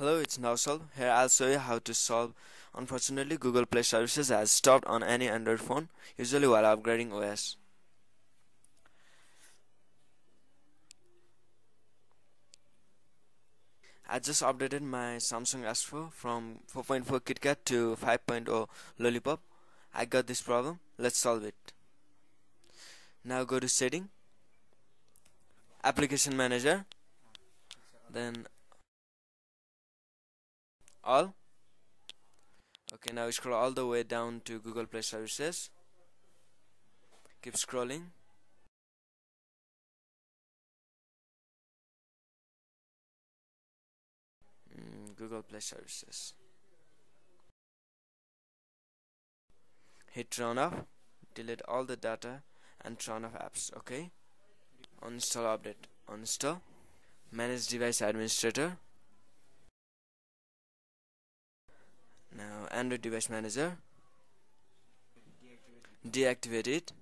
Hello, it's NowSolve. Here I'll show you how to solve. Unfortunately, Google Play Services has stopped on any Android phone, usually while upgrading OS. I just updated my Samsung S4 from 4.4 KitKat to 5.0 Lollipop. I got this problem. Let's solve it. Now go to Setting, Application Manager, then all. Okay now scroll all the way down to Google Play Services. Keep scrolling. Mm, Google Play Services. Hit turn off. Delete all the data and turn off apps okay? Uninstall update uninstall. Manage device administrator now Android device manager. Deactivate it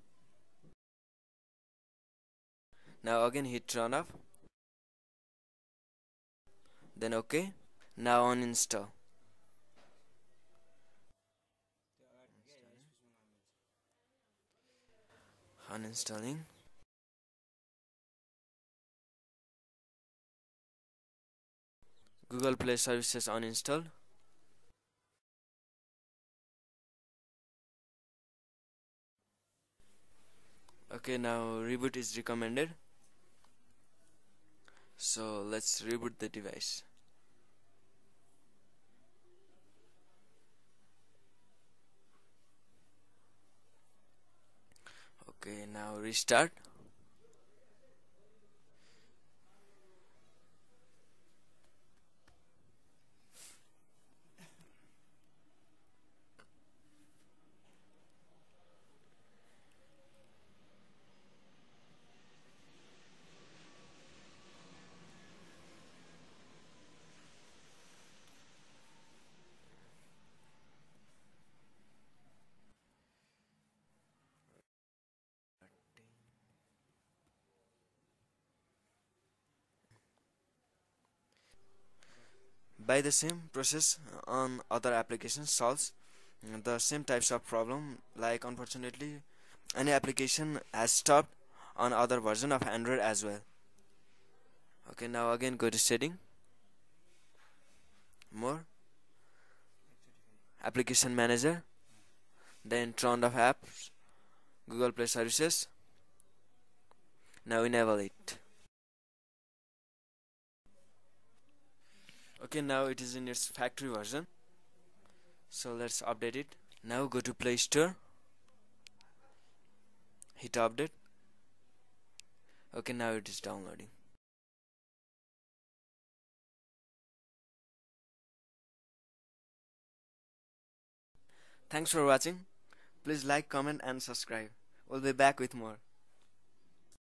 now again hit turn off. Then ok now uninstall uninstalling Google Play services uninstalled okay now reboot is recommended. So let's reboot the device. Okay now restart by the same process uh, on other applications solves the same types of problem. Like unfortunately any application has stopped on other version of Android as well. Okay now again go to setting. More. Application manager. Then turn off apps. Google Play services. Now enable it okay now it is in its factory version. So let's update it. Now go to play store. Hit update. Okay now it is downloading. Thanks for watching. Please like comment and subscribe. We'll be back with more